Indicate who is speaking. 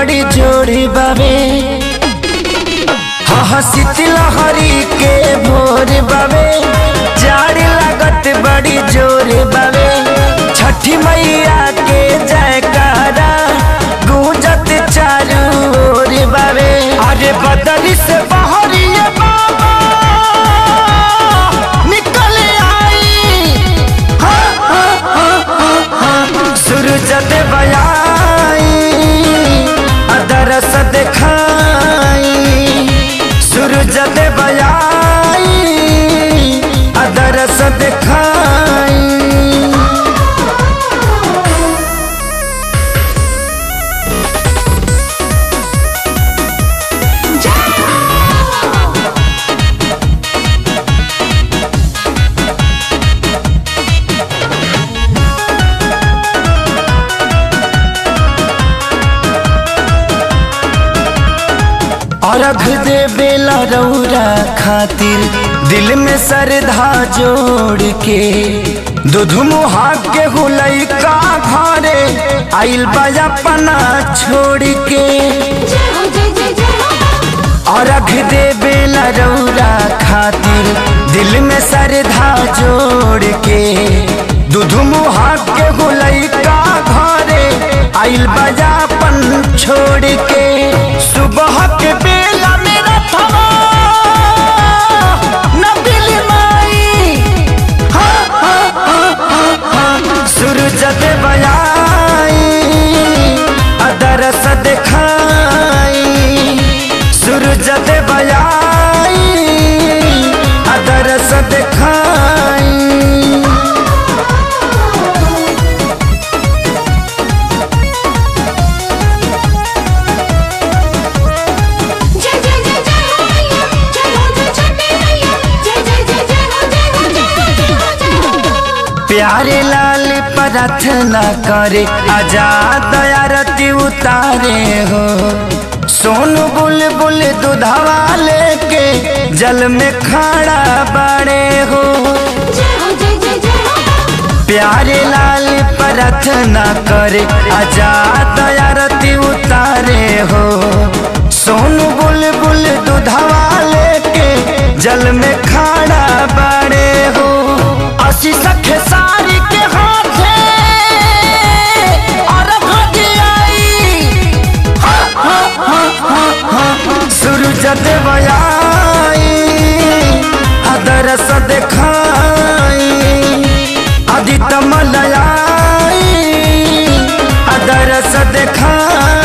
Speaker 1: जोड़ी जोड़ी बाबे हसित लहरी के भोर बाबे जाड़ी लागत बड़ी ज़ोर बाबे छठी मैया के जयकारा गुजत चारू ओर बाबे अरे बदली से बहरिए बाबा निकल बया अदरस देखाई सूरज देवयाई अर्घ दे बेला रौरा खातिर दिल में श्रद्धा जोड़ के। दूध मुहा के हुलई का घरे, आइल बाजा पना छोड़ के। अर्घ दे बेला रौरा खातिर दिल में श्रद्धा जोड़ के। दूध मुहा के प्यारे लाल प्रार्थना करे, आज़ाद आरती उतारे हो। सोनू बुलबुल दुधावा लेके जल में खड़ा बड़े हो। प्यारे लाल प्रार्थना करे, आज़ाद आरती उतारे हो। सोनू बुलबुल दुधावा लेके जल में तरस देखाई अधितम लयाई अदरस देखाई।